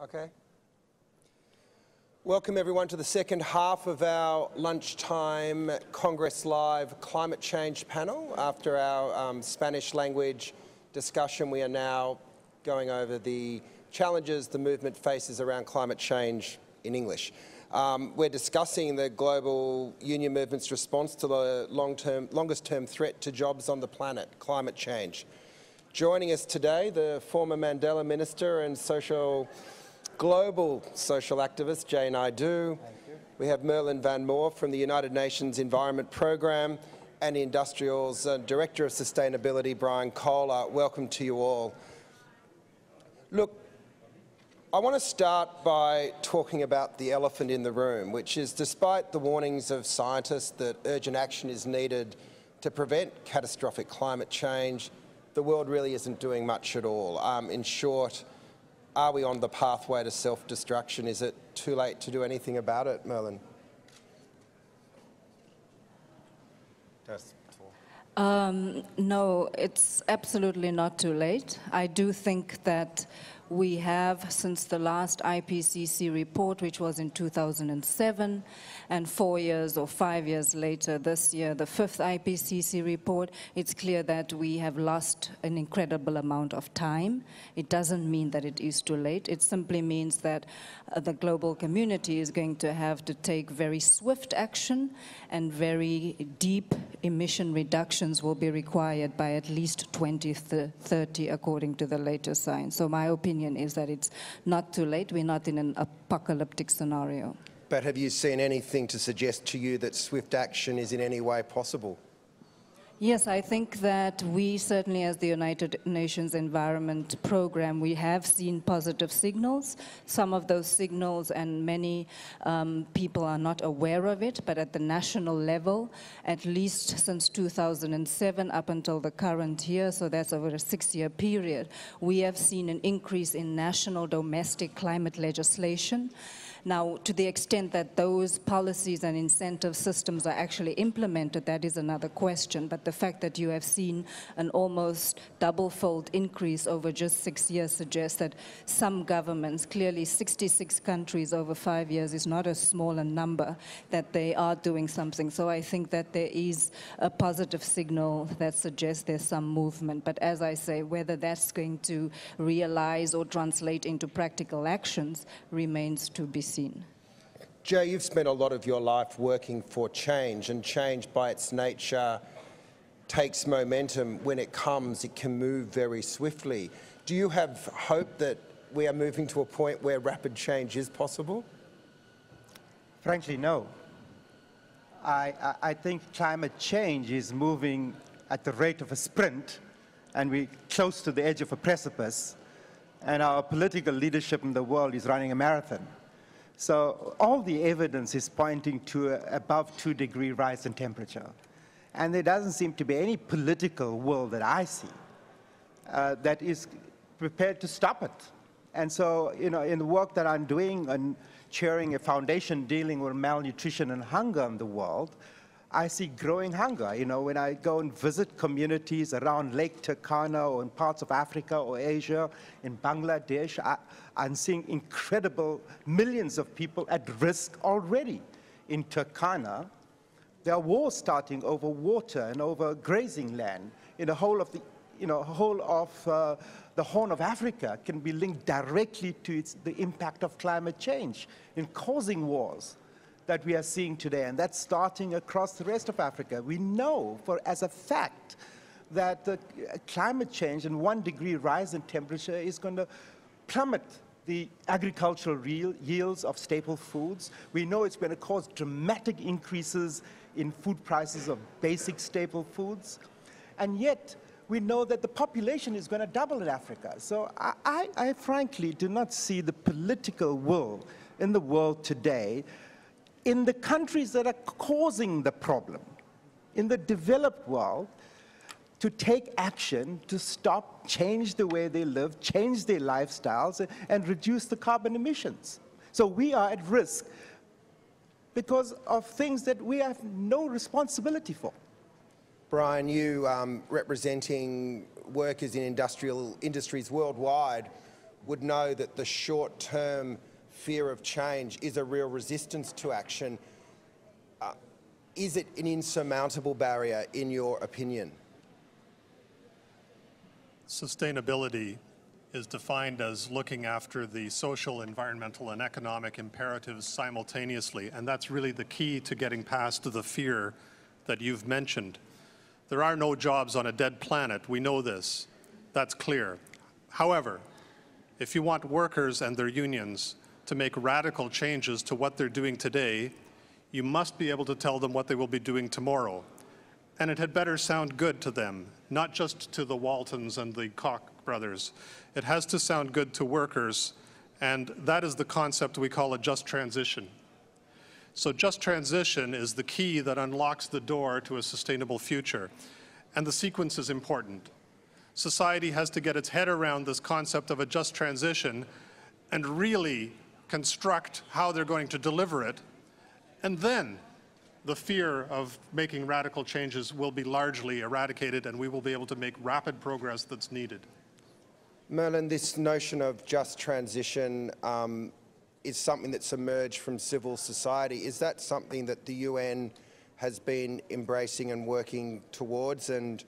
Okay. Welcome everyone to the second half of our lunchtime Congress Live climate change panel. After our um, Spanish language discussion, we are now going over the challenges the movement faces around climate change in English. Um, we're discussing the global union movement's response to the long-term, longest-term threat to jobs on the planet, climate change. Joining us today, the former Mandela Minister and social global social activist Jay Naidoo. We have Merlyn Van Moore from the United Nations Environment Programme and IndustriALL's uh, Director of Sustainability, Brian Kohler. Welcome to you all. Look, I want to start by talking about the elephant in the room, which is despite the warnings of scientists that urgent action is needed to prevent catastrophic climate change, the world really isn't doing much at all. Um, in short, are we on the pathway to self-destruction? Is it too late to do anything about it, Merlyn? Um, no, it's absolutely not too late. I do think that we have, since the last IPCC report, which was in 2007, and four years or five years later, this year, the fifth IPCC report, it's clear that we have lost an incredible amount of time. It doesn't mean that it is too late. It simply means that uh, the global community is going to have to take very swift action and very deep emission reductions will be required by at least 2030 according to the latest science. So my opinion is that it's not too late. We're not in an apocalyptic scenario. But have you seen anything to suggest to you that swift action is in any way possible? Yes, I think that we certainly as the United Nations Environment Programme, we have seen positive signals. Some of those signals and many um, people are not aware of it, but at the national level, at least since 2007 up until the current year, so that's over a six-year period, we have seen an increase in national domestic climate legislation. Now, to the extent that those policies and incentive systems are actually implemented, that is another question. But the fact that you have seen an almost double-fold increase over just six years suggests that some governments, clearly 66 countries over five years is not a smaller number, that they are doing something. So I think that there is a positive signal that suggests there's some movement. But as I say, whether that's going to realize or translate into practical actions remains to be seen. Jay, you've spent a lot of your life working for change, and change by its nature takes momentum. When it comes, it can move very swiftly. Do you have hope that we are moving to a point where rapid change is possible? Frankly, no. I, I, think climate change is moving at the rate of a sprint, and we're close to the edge of a precipice, and our political leadership in the world is running a marathon. So all the evidence is pointing to above two degree rise in temperature. And there doesn't seem to be any political will that I see uh, that is prepared to stop it. And so, you know, in the work that I'm doing and chairing a foundation dealing with malnutrition and hunger in the world, I see growing hunger. You know, when I go and visit communities around Lake Turkana or in parts of Africa or Asia, in Bangladesh, I, I'm seeing incredible millions of people at risk already. In Turkana, there are wars starting over water and over grazing land in the whole of the you know, whole of uh, the Horn of Africa can be linked directly to its, the impact of climate change in causing wars that we are seeing today, and that's starting across the rest of Africa. We know for as a fact that the climate change and one degree rise in temperature is going to plummet the agricultural yields of staple foods. We know it's going to cause dramatic increases in food prices of basic staple foods. And yet, we know that the population is going to double in Africa. So I, I, I frankly do not see the political will in the world today in the countries that are causing the problem, in the developed world, to take action to stop, change the way they live, change their lifestyles, and reduce the carbon emissions. So we are at risk because of things that we have no responsibility for. Brian, you um, representing workers in industrial industries worldwide, would know that the short-term fear of change is a real resistance to action. Uh, is it an insurmountable barrier in your opinion? Sustainability is defined as looking after the social, environmental, and economic imperatives simultaneously, and that's really the key to getting past the fear that you've mentioned. There are no jobs on a dead planet. We know this. That's clear. However, if you want workers and their unions to make radical changes to what they're doing today, you must be able to tell them what they will be doing tomorrow. And it had better sound good to them, not just to the Waltons and the Koch brothers. It has to sound good to workers, and that is the concept we call a just transition. So just transition is the key that unlocks the door to a sustainable future. And the sequence is important. Society has to get its head around this concept of a just transition and really construct how they're going to deliver it. And then the fear of making radical changes will be largely eradicated and we will be able to make rapid progress that's needed. Merlyn, this notion of just transition um, is something that's emerged from civil society. Is that something that the UN has been embracing and working towards and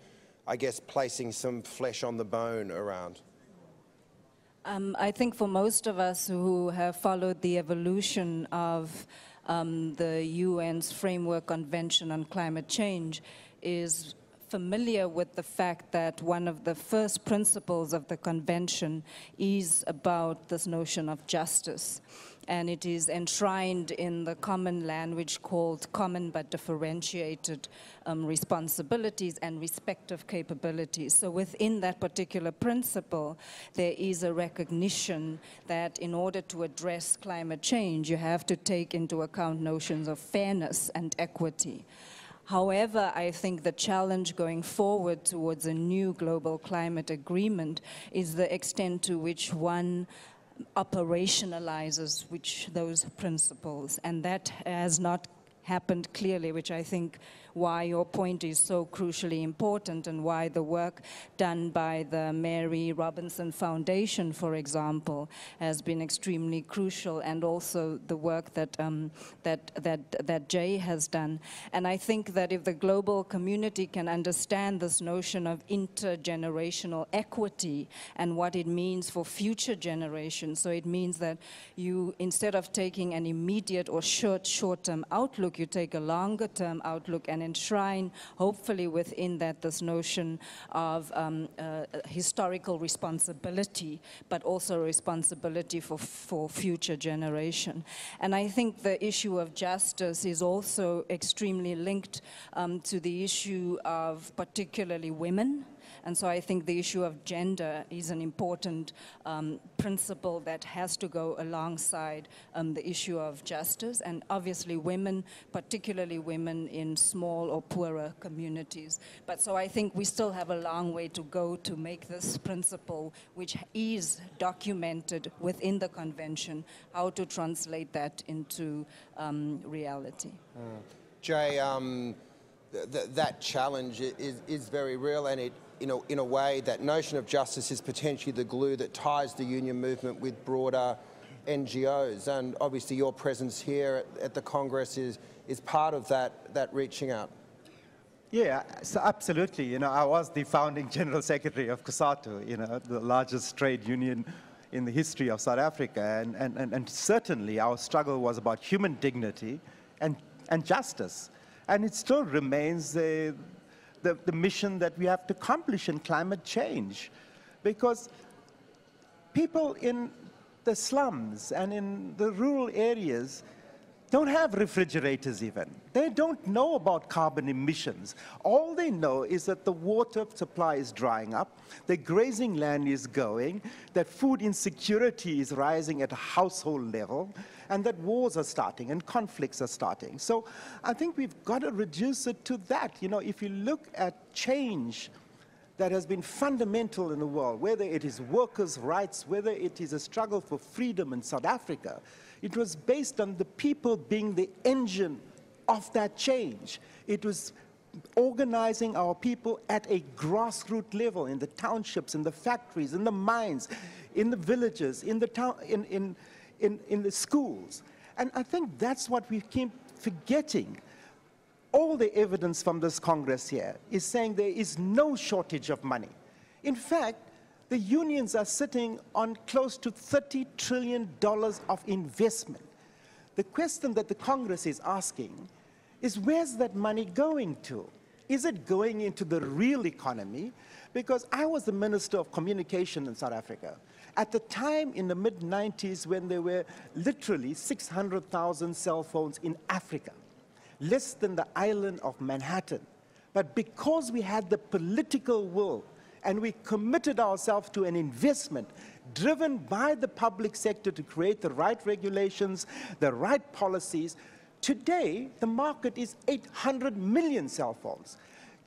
I guess placing some flesh on the bone around? Um, I think for most of us who have followed the evolution of um, the UN's Framework Convention on Climate Change is familiar with the fact that one of the first principles of the convention is about this notion of justice and it is enshrined in the common language called common but differentiated um, responsibilities and respective capabilities. So within that particular principle, there is a recognition that in order to address climate change, you have to take into account notions of fairness and equity. However, I think the challenge going forward towards a new global climate agreement is the extent to which one operationalizes which those principles, and that has not happened clearly, which I think why your point is so crucially important and why the work done by the Mary Robinson Foundation, for example, has been extremely crucial and also the work that, um, that, that, that Jay has done. And I think that if the global community can understand this notion of intergenerational equity and what it means for future generations, so it means that you, instead of taking an immediate or short, short-term outlook, you take a longer-term outlook and and enshrine, hopefully within that, this notion of um, uh, historical responsibility, but also responsibility for, for future generation. And I think the issue of justice is also extremely linked um, to the issue of particularly women and so I think the issue of gender is an important um, principle that has to go alongside um, the issue of justice. And obviously women, particularly women in small or poorer communities. But so I think we still have a long way to go to make this principle, which is documented within the convention, how to translate that into um, reality. Mm. Jay, um, th that challenge is, is very real and it in a, in a way, that notion of justice is potentially the glue that ties the union movement with broader NGOs. And obviously your presence here at, at the Congress is, is part of that, that reaching out. Yeah, so absolutely. You know, I was the founding general secretary of COSATU, you know, the largest trade union in the history of South Africa. And, and, and, and certainly our struggle was about human dignity and, and justice. And it still remains the, the, the mission that we have to accomplish in climate change. Because people in the slums and in the rural areas don't have refrigerators even. They don't know about carbon emissions. All they know is that the water supply is drying up, the grazing land is going, that food insecurity is rising at a household level, and that wars are starting and conflicts are starting. So I think we've got to reduce it to that. You know, if you look at change that has been fundamental in the world, whether it is workers' rights, whether it is a struggle for freedom in South Africa, it was based on the people being the engine of that change. It was organizing our people at a grassroots level in the townships, in the factories, in the mines, in the villages, in the town, in, in, in, in the schools. And I think that's what we keep forgetting. All the evidence from this Congress here is saying there is no shortage of money. In fact, the unions are sitting on close to $30 trillion of investment. The question that the Congress is asking is where's that money going to? Is it going into the real economy? Because I was the Minister of Communication in South Africa. At the time in the mid 90s, when there were literally 600,000 cell phones in Africa, less than the island of Manhattan. But because we had the political will and we committed ourselves to an investment driven by the public sector to create the right regulations, the right policies, today the market is 800 million cell phones.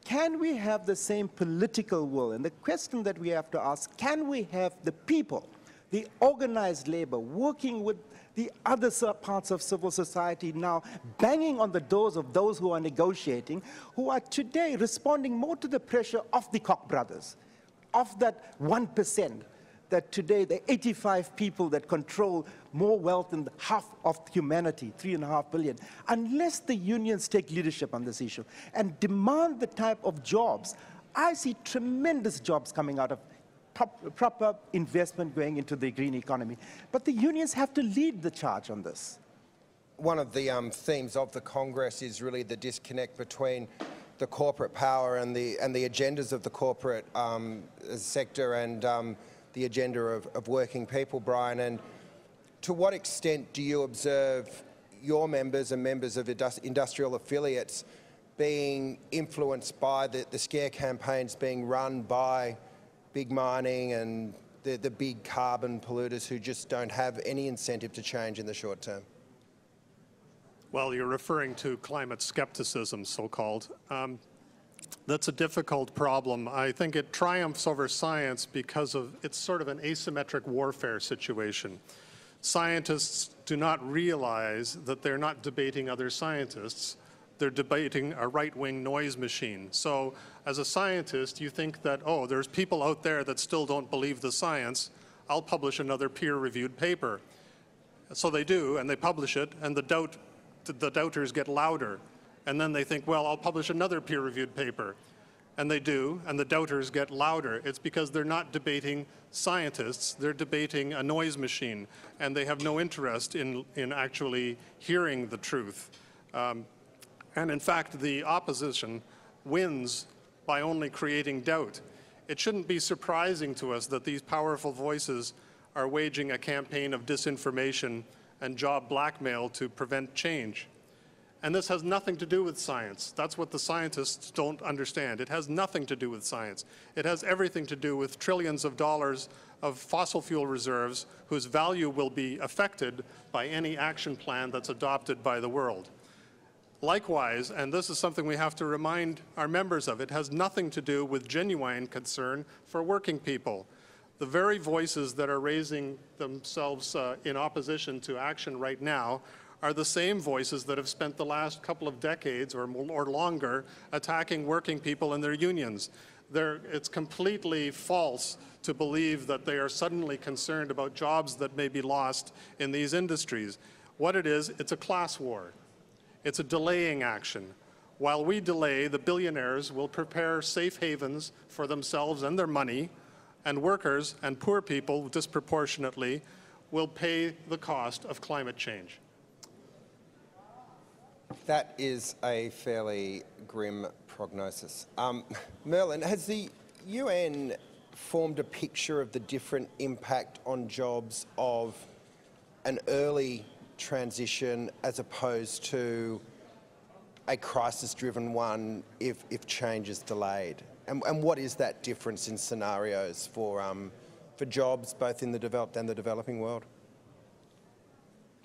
Can we have the same political will? And the question that we have to ask, can we have the people, the organized labor, working with the other parts of civil society now banging on the doors of those who are negotiating, who are today responding more to the pressure of the Koch brothers, of that 1% that today the 85 people that control more wealth than half of humanity, three and a half billion, unless the unions take leadership on this issue and demand the type of jobs, I see tremendous jobs coming out of proper investment going into the green economy. But the unions have to lead the charge on this. One of the um, themes of the Congress is really the disconnect between the corporate power and the, and the agendas of the corporate um, sector and um, the agenda of, of working people, Brian. And to what extent do you observe your members and members of IndustriALL affiliates being influenced by the, the scare campaigns being run by big mining and the, the big carbon polluters who just don't have any incentive to change in the short term? Well, you're referring to climate skepticism, so-called. Um, that's a difficult problem. I think it triumphs over science because of it's sort of an asymmetric warfare situation. Scientists do not realize that they're not debating other scientists. They're debating a right-wing noise machine. So as a scientist, you think that, oh, there's people out there that still don't believe the science. I'll publish another peer-reviewed paper. So they do, and they publish it, and the, doubt, the doubters get louder. And then they think, well, I'll publish another peer-reviewed paper. And they do, and the doubters get louder. It's because they're not debating scientists, they're debating a noise machine, and they have no interest in, in actually hearing the truth. Um, and in fact, the opposition wins by only creating doubt. It shouldn't be surprising to us that these powerful voices are waging a campaign of disinformation and job blackmail to prevent change. And this has nothing to do with science. That's what the scientists don't understand. It has nothing to do with science. It has everything to do with trillions of dollars of fossil fuel reserves whose value will be affected by any action plan that's adopted by the world. Likewise, and this is something we have to remind our members of, it has nothing to do with genuine concern for working people. The very voices that are raising themselves uh, in opposition to action right now are the same voices that have spent the last couple of decades or, or longer attacking working people and their unions. They're, it's completely false to believe that they are suddenly concerned about jobs that may be lost in these industries. What it is, it's a class war. It's a delaying action. While we delay, the billionaires will prepare safe havens for themselves and their money, and workers and poor people disproportionately will pay the cost of climate change. That is a fairly grim prognosis. Um, Merlyn, has the UN formed a picture of the different impact on jobs of an early transition as opposed to a crisis-driven one if, if change is delayed? And, and, what is that difference in scenarios for, um, for jobs both in the developed and the developing world?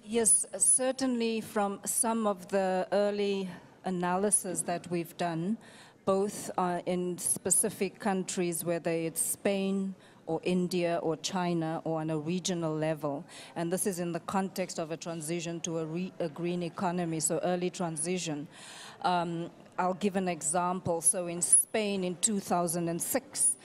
Yes, certainly from some of the early analysis that we've done, both uh, in specific countries, whether it's Spain or India or China or on a regional level. And this is in the context of a transition to a, a green economy, so early transition. Um, I'll give an example. So in Spain in 2006,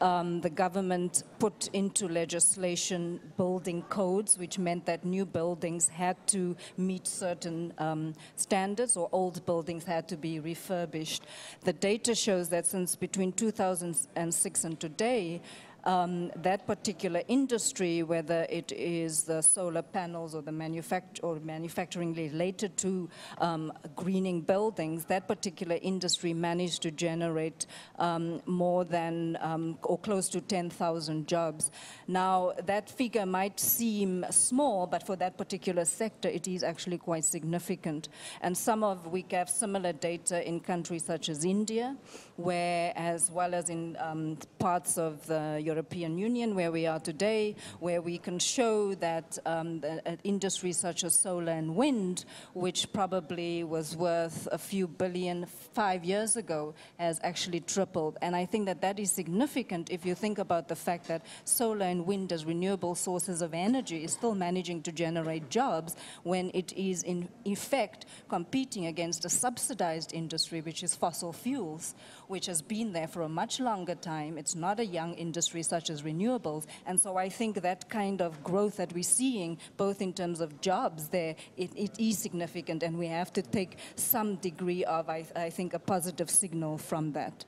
um, the government put into legislation building codes, which meant that new buildings had to meet certain um, standards or old buildings had to be refurbished. The data shows that since between 2006 and today, um, that particular industry, whether it is the solar panels or the manufact or manufacturing related to um, greening buildings, that particular industry managed to generate um, more than um, or close to 10,000 jobs. Now, that figure might seem small, but for that particular sector, it is actually quite significant. And some of, we have similar data in countries such as India, where as well as in um, parts of the European Union where we are today, where we can show that um, uh, industries such as solar and wind, which probably was worth a few billion five years ago, has actually tripled. And I think that that is significant if you think about the fact that solar and wind as renewable sources of energy is still managing to generate jobs when it is in effect competing against a subsidized industry, which is fossil fuels, which has been there for a much longer time. It's not a young industry such as renewables. And so I think that kind of growth that we're seeing, both in terms of jobs there, it, it is significant. And we have to take some degree of, I, I think, a positive signal from that.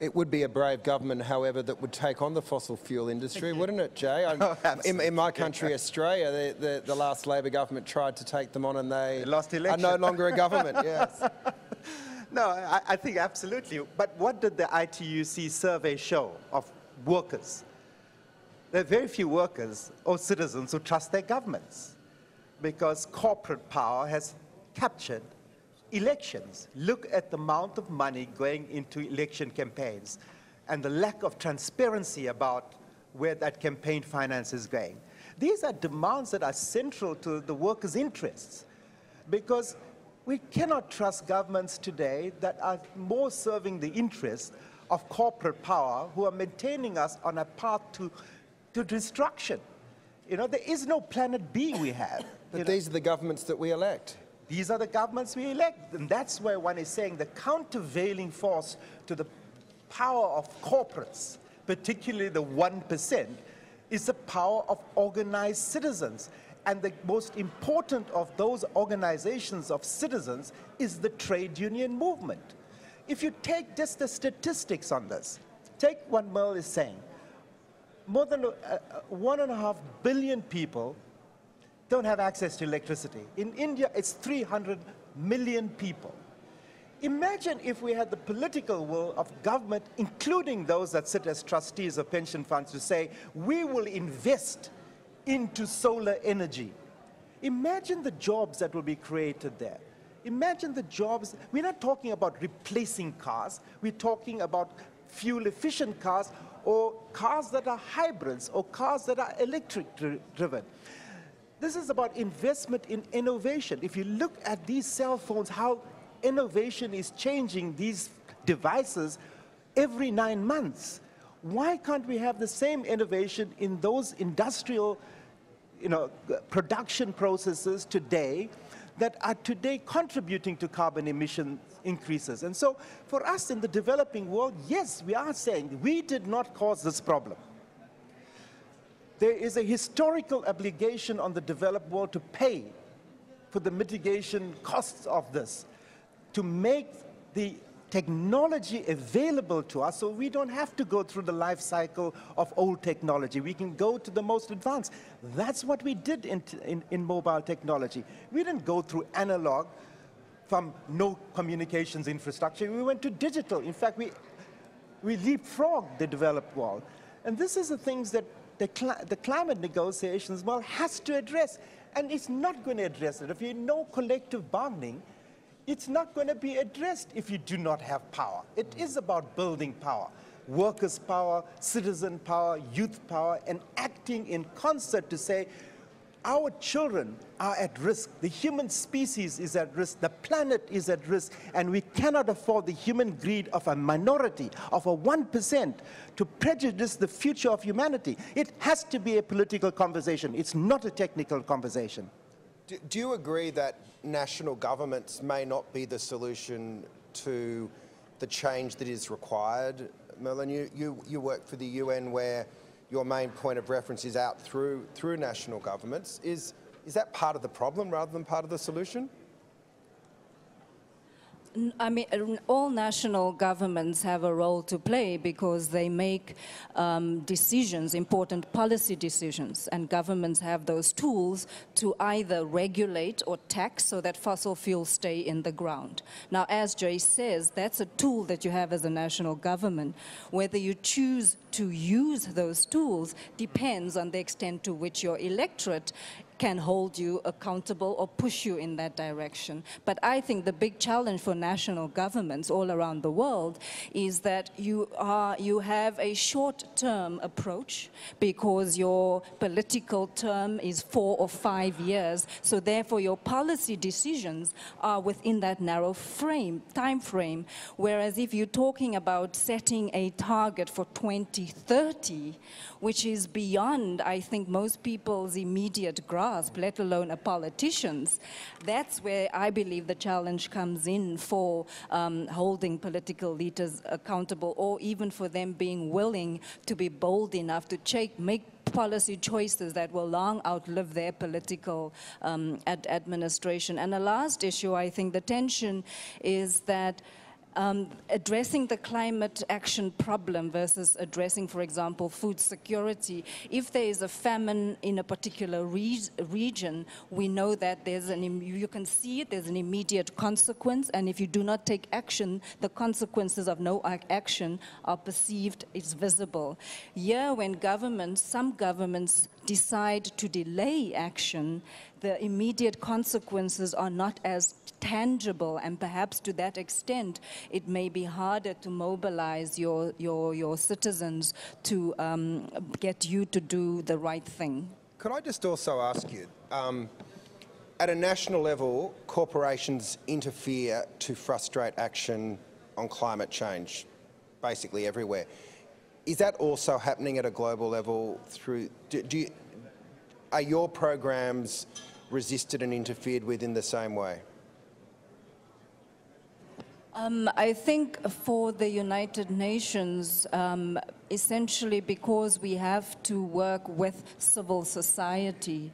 It would be a brave government, however, that would take on the fossil fuel industry, wouldn't it, Jay? I- Oh, in, in my country, Australia, the, the, the last Labor government tried to take them on and they, They lost are election. no longer a government, yes. No, I, I think absolutely. But what did the ITUC survey show of workers? There are very few workers or citizens who trust their governments because corporate power has captured elections. Look at the amount of money going into election campaigns and the lack of transparency about where that campaign finance is going. These are demands that are central to the workers' interests because we cannot trust governments today that are more serving the interests of corporate power who are maintaining us on a path to, to destruction. You know, there is no planet B we have. But know. these are the governments that we elect. These are the governments we elect. And that's where one is saying the countervailing force to the power of corporates, particularly the 1%, is the power of organized citizens. And the most important of those organizations of citizens is the trade union movement. If you take just the statistics on this, take what Merle is saying. More than uh, uh, one and a half billion people don't have access to electricity. In India, it's 300 million people. Imagine if we had the political will of government, including those that sit as trustees of pension funds, to say, we will invest into solar energy. Imagine the jobs that will be created there. Imagine the jobs. We're not talking about replacing cars, we're talking about fuel efficient cars or cars that are hybrids or cars that are electric dri- driven. This is about investment in innovation. If you look at these cell phones, how innovation is changing these devices every nine months. Why can't we have the same innovation in those industrial you know, production processes today that are today contributing to carbon emission increases? And so for us in the developing world, yes, we are saying we did not cause this problem. There is a historical obligation on the developed world to pay for the mitigation costs of this, to make the technology available to us so we don't have to go through the life cycle of old technology. We can go to the most advanced. That's what we did in, in, in mobile technology. We didn't go through analog from no communications infrastructure. We went to digital. In fact, we, we leapfrogged the developed world. And this is the things that the, cli the climate negotiations well has to address. And it's not going to address it. If you know collective bargaining, it's not going to be addressed if you do not have power. It is about building power. Workers' power, citizen power, youth power, and acting in concert to say, our children are at risk. The human species is at risk. The planet is at risk. And we cannot afford the human greed of a minority, of a 1%, to prejudice the future of humanity. It has to be a political conversation. It's not a technical conversation. Do, do you agree that national governments may not be the solution to the change that is required Merlyn, you, you, you work for the UN where your main point of reference is out through, through national governments. Is, is that part of the problem rather than part of the solution? I mean, all national governments have a role to play because they make um, decisions, important policy decisions, and governments have those tools to either regulate or tax so that fossil fuels stay in the ground. Now, as Jay says, that's a tool that you have as a national government. Whether you choose to use those tools depends on the extent to which your electorate can hold you accountable or push you in that direction. But I think the big challenge for national governments all around the world is that you, are, you have a short-term approach because your political term is four or five years. So therefore your policy decisions are within that narrow frame, time frame. Whereas if you're talking about setting a target for 2030, which is beyond, I think, most people's immediate grasp, let alone a politician's. That's where I believe the challenge comes in for um, holding political leaders accountable or even for them being willing to be bold enough to make policy choices that will long outlive their political um, ad administration. And the last issue, I think the tension is that um, addressing the climate action problem versus addressing, for example, food security. If there is a famine in a particular re region, we know that there's an, you can see it, there's an immediate consequence, and if you do not take action, the consequences of no action are perceived, it's visible. Here, when governments, some governments decide to delay action, the immediate consequences are not as tangible and perhaps to that extent it may be harder to mobilize your, your, your citizens to um, get you to do the right thing. Could I just also ask you, um, at a national level, corporations interfere to frustrate action on climate change, basically everywhere. Is that also happening at a global level through, do, do you, are your programs resisted and interfered with in the same way? Um, I think for the United Nations, um, essentially because we have to work with civil society,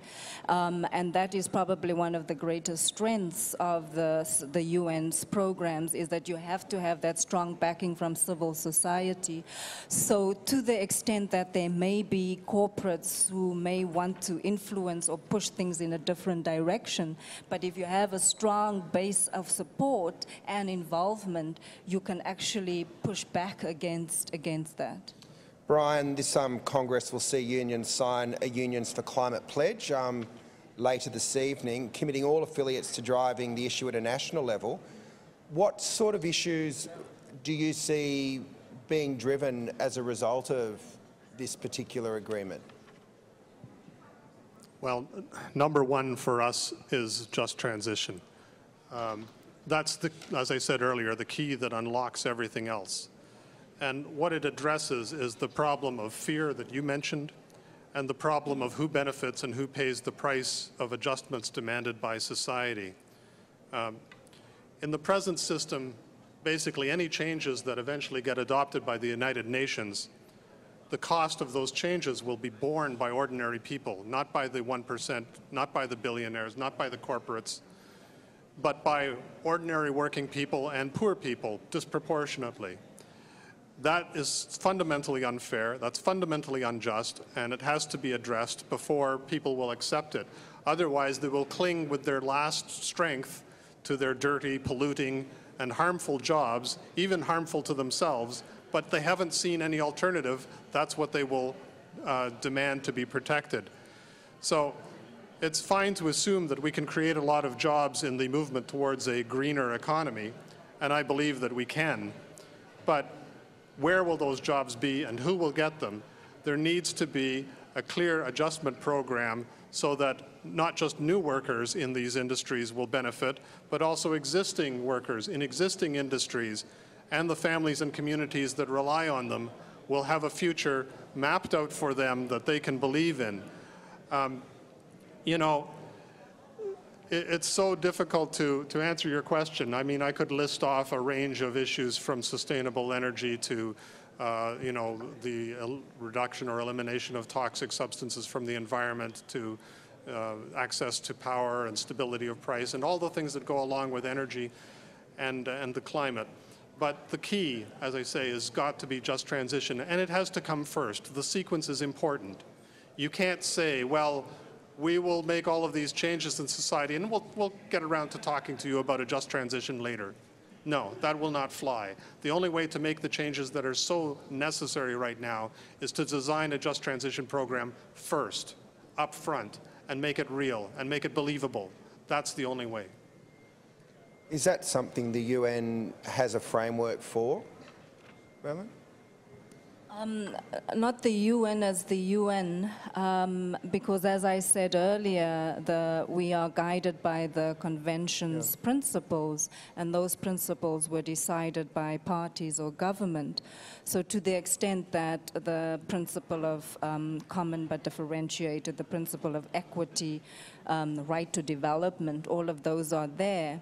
um, and that is probably one of the greatest strengths of the, the UN's programs, is that you have to have that strong backing from civil society. So to the extent that there may be corporates who may want to influence or push things in a different direction, but if you have a strong base of support and involvement, you can actually push back against, against that. Brian, this um, Congress will see unions sign a Unions for Climate pledge um, later this evening, committing all affiliates to driving the issue at a national level. What sort of issues do you see being driven as a result of this particular agreement? Well, number one for us is just transition. Um, that's, the, as I said earlier, the key that unlocks everything else. And what it addresses is the problem of fear that you mentioned and the problem of who benefits and who pays the price of adjustments demanded by society. Um, in the present system, basically any changes that eventually get adopted by the United Nations, the cost of those changes will be borne by ordinary people, not by the 1%, not by the billionaires, not by the corporates, but by ordinary working people and poor people disproportionately. That is fundamentally unfair, that's fundamentally unjust, and it has to be addressed before people will accept it. Otherwise, they will cling with their last strength to their dirty, polluting, and harmful jobs, even harmful to themselves, but they haven't seen any alternative. That's what they will uh, demand to be protected. So it's fine to assume that we can create a lot of jobs in the movement towards a greener economy, and I believe that we can. But where will those jobs be and who will get them, there needs to be a clear adjustment program so that not just new workers in these industries will benefit, but also existing workers in existing industries and the families and communities that rely on them will have a future mapped out for them that they can believe in. Um, you know, it's so difficult to, to answer your question. I mean, I could list off a range of issues from sustainable energy to uh, you know, the reduction or elimination of toxic substances from the environment to uh, access to power and stability of price and all the things that go along with energy and, and the climate. But the key, as I say, has got to be just transition, and it has to come first. The sequence is important. You can't say, well, we will make all of these changes in society and we'll, we'll get around to talking to you about a just transition later. No, that will not fly. The only way to make the changes that are so necessary right now is to design a just transition program first, up front, and make it real and make it believable. That's the only way. Is that something the UN has a framework for? Marilyn? Not the UN as the UN, um, because as I said earlier, the, we are guided by the convention's principles, and those principles were decided by parties or government. So, to the extent that the principle of um, common but differentiated, the principle of equity, um, the right to development, all of those are there.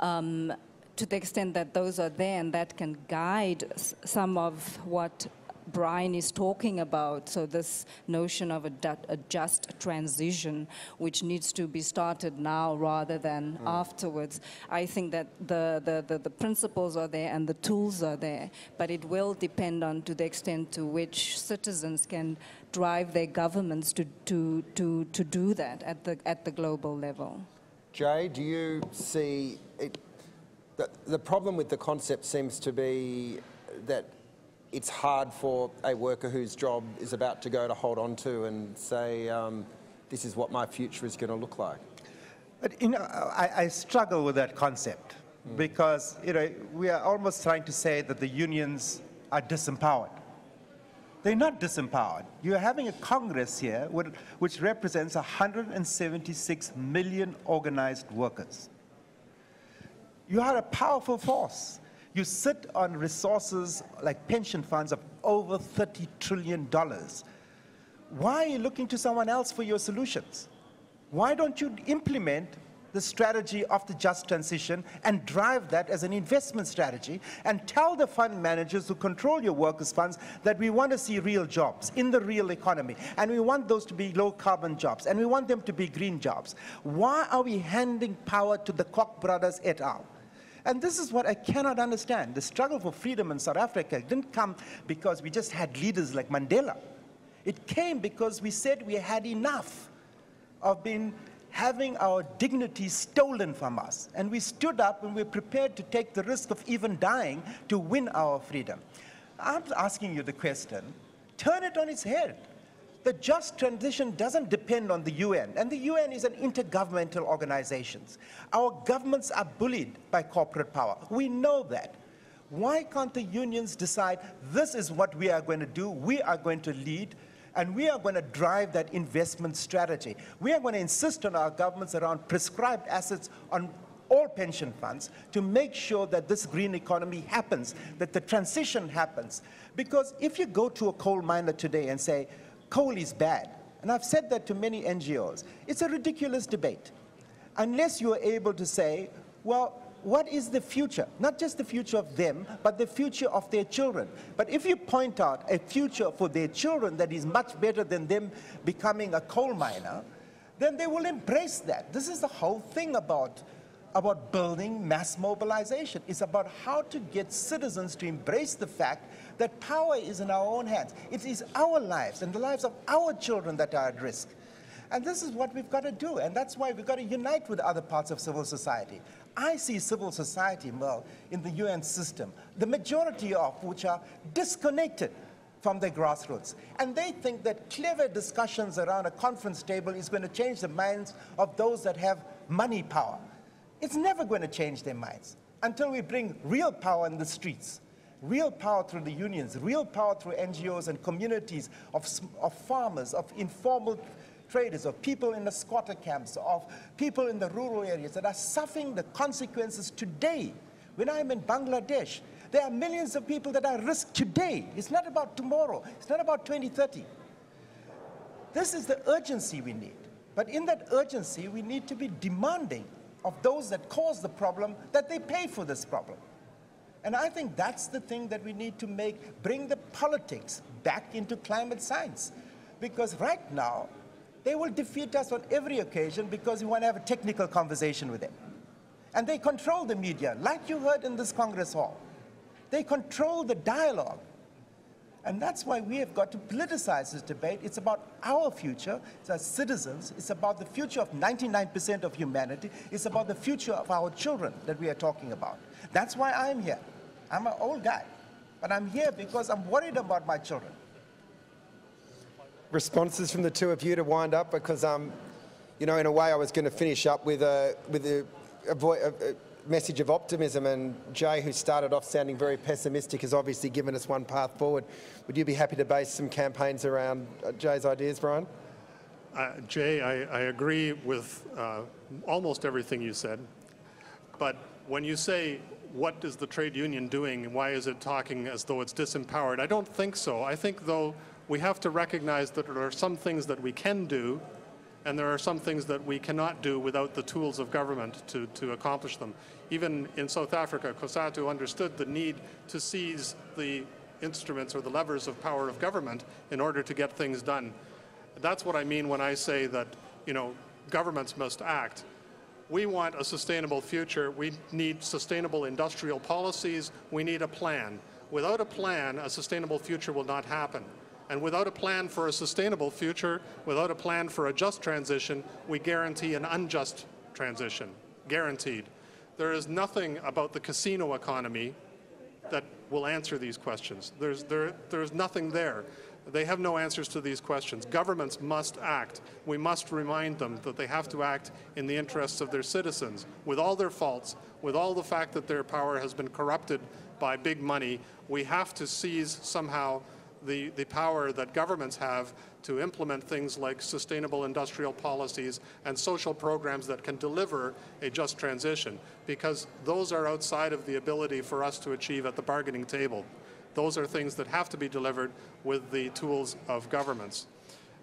Um, to the extent that those are there and that can guide s- some of what Brian is talking about. So, this notion of a, a just transition, which needs to be started now rather than mm. afterwards. I think that the, the, the, the principles are there and the tools are there, but it will depend on to the extent to which citizens can drive their governments to, to, to, to do that at the, at the global level. Jay, do you see it? The, the problem with the concept seems to be that it's hard for a worker whose job is about to go to hold on to and say, um, this is what my future is going to look like. But you know, I, I struggle with that concept because you know we are almost trying to say that the unions are disempowered. They're not disempowered. You're having a Congress here which represents 176 million organized workers. You are a powerful force. You sit on resources like pension funds of over $30 trillion. Why are you looking to someone else for your solutions? Why don't you implement the strategy of the just transition and drive that as an investment strategy and tell the fund managers who control your workers' funds that we want to see real jobs in the real economy and we want those to be low carbon jobs and we want them to be green jobs. Why are we handing power to the Koch brothers et al.? And this is what I cannot understand. The struggle for freedom in South Africa didn't come because we just had leaders like Mandela. It came because we said we had enough of being having our dignity stolen from us. And we stood up and we're prepared to take the risk of even dying to win our freedom. I'm asking you the question turn it on its head. The just transition doesn't depend on the UN, and the UN is an intergovernmental organization. Our governments are bullied by corporate power. We know that. Why can't the unions decide this is what we are going to do, we are going to lead, and we are going to drive that investment strategy? We are going to insist on our governments around prescribed assets on all pension funds to make sure that this green economy happens, that the transition happens. Because if you go to a coal miner today and say, coal is bad, and I've said that to many NGOs, it's a ridiculous debate. Unless you are able to say, well, what is the future? Not just the future of them, but the future of their children. But if you point out a future for their children that is much better than them becoming a coal miner, then they will embrace that. This is the whole thing about, about building mass mobilization. It's about how to get citizens to embrace the fact that power is in our own hands. It is our lives and the lives of our children that are at risk. And this is what we've got to do. And that's why we've got to unite with other parts of civil society. I see civil society, well, in the UN system, the majority of which are disconnected from the grassroots. And they think that clever discussions around a conference table is going to change the minds of those that have money power. It's never going to change their minds until we bring real power in the streets, real power through the unions, real power through NGOs and communities of, of farmers, of informal traders, of people in the squatter camps, of people in the rural areas that are suffering the consequences today. When I'm in Bangladesh, there are millions of people that are at risk today. It's not about tomorrow, it's not about 2030. This is the urgency we need. But in that urgency, we need to be demanding of those that cause the problem that they pay for this problem. And I think that's the thing that we need to make, bring the politics back into climate science. Because right now, they will defeat us on every occasion because we want to have a technical conversation with them. And they control the media, like you heard in this Congress Hall. They control the dialogue. And that's why we have got to politicize this debate. It's about our future, our citizens, it's about the future of 99% of humanity, it's about the future of our children that we are talking about. That's why I'm here. I'm an old guy, but I'm here because I'm worried about my children. Responses from the two of you to wind up because, um, you know, in a way, I was going to finish up with a with a, a, a message of optimism. And Jay, who started off sounding very pessimistic, has obviously given us one path forward. Would you be happy to base some campaigns around uh, Jay's ideas, Brian? Uh, Jay, I, I agree with uh, almost everything you said. But when you say, what is the trade union doing? Why is it talking as though it's disempowered? I don't think so. I think, though, we have to recognize that there are some things that we can do, and there are some things that we cannot do without the tools of government to, to accomplish them. Even in South Africa, COSATU understood the need to seize the instruments or the levers of power of government in order to get things done. That's what I mean when I say that, you know, governments must act. We want a sustainable future. We need sustainable industrial policies. We need a plan. Without a plan, a sustainable future will not happen. And without a plan for a sustainable future, without a plan for a just transition, we guarantee an unjust transition. Guaranteed. There is nothing about the casino economy that will answer these questions. There's, there, there's nothing there. They have no answers to these questions. Governments must act. We must remind them that they have to act in the interests of their citizens. With all their faults, with all the fact that their power has been corrupted by big money, we have to seize somehow the, the power that governments have to implement things like sustainable industrial policies and social programs that can deliver a just transition, because those are outside of the ability for us to achieve at the bargaining table. Those are things that have to be delivered with the tools of governments.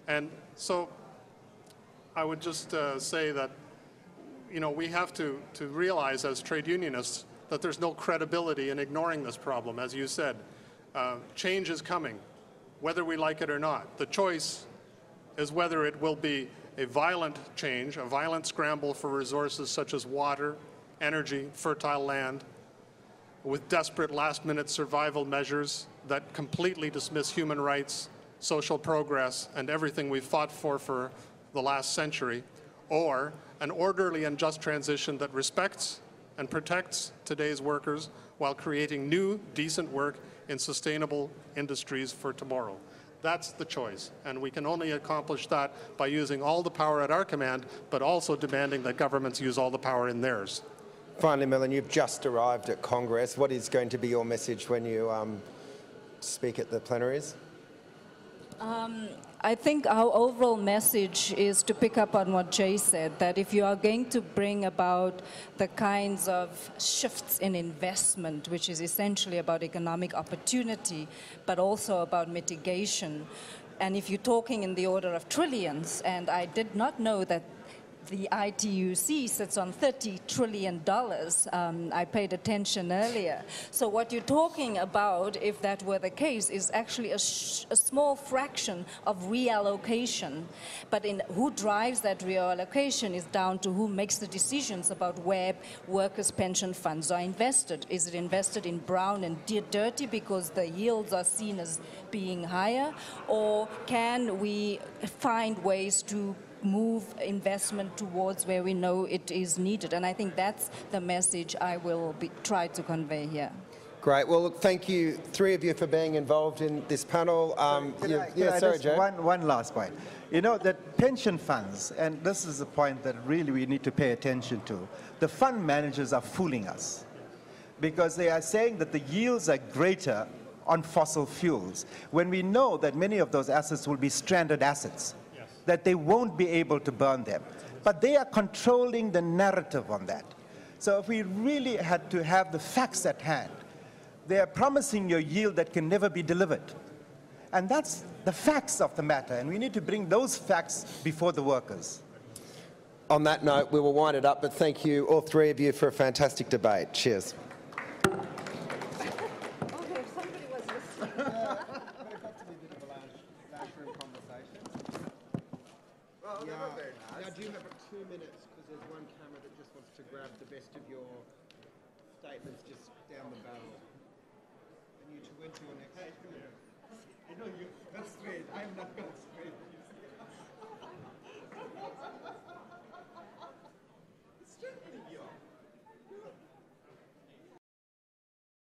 And so I would just uh, say that, you know, we have to, to realize as trade unionists that there's no credibility in ignoring this problem. As you said, uh, change is coming, whether we like it or not. The choice is whether it will be a violent change, a violent scramble for resources such as water, energy, fertile land, with desperate last minute survival measures that completely dismiss human rights, social progress, and everything we've fought for for the last century, or an orderly and just transition that respects and protects today's workers while creating new, decent work in sustainable industries for tomorrow. That's the choice. And we can only accomplish that by using all the power at our command, but also demanding that governments use all the power in theirs. Finally, Merlyn, you've just arrived at Congress. What is going to be your message when you um, speak at the plenaries? Um, I think our overall message is to pick up on what Jay said that if you are going to bring about the kinds of shifts in investment, which is essentially about economic opportunity, but also about mitigation, and if you're talking in the order of trillions, and I did not know that the ITUC sits on $30 trillion. Um, I paid attention earlier. So, what you're talking about, if that were the case, is actually a, a small fraction of reallocation. But in who drives that reallocation is down to who makes the decisions about where workers' pension funds are invested. Is it invested in brown and dirty because the yields are seen as being higher? Or can we find ways to move investment towards where we know it is needed. And I think that's the message I will be, try to convey here. Great. Well, look, thank you, three of you, for being involved in this panel. Um, Can you- I- can yeah, I sorry, just- Joe. One, one last point. You know, that pension funds, and this is a point that really we need to pay attention to, the fund managers are fooling us because they are saying that the yields are greater on fossil fuels when we know that many of those assets will be stranded assets, that they won't be able to burn them. But they are controlling the narrative on that. So if we really had to have the facts at hand, they are promising you a yield that can never be delivered. And that's the facts of the matter, and we need to bring those facts before the workers. On that note, we will wind it up, but thank you, all three of you, for a fantastic debate. Cheers. I know you. That's great. I'm not going to.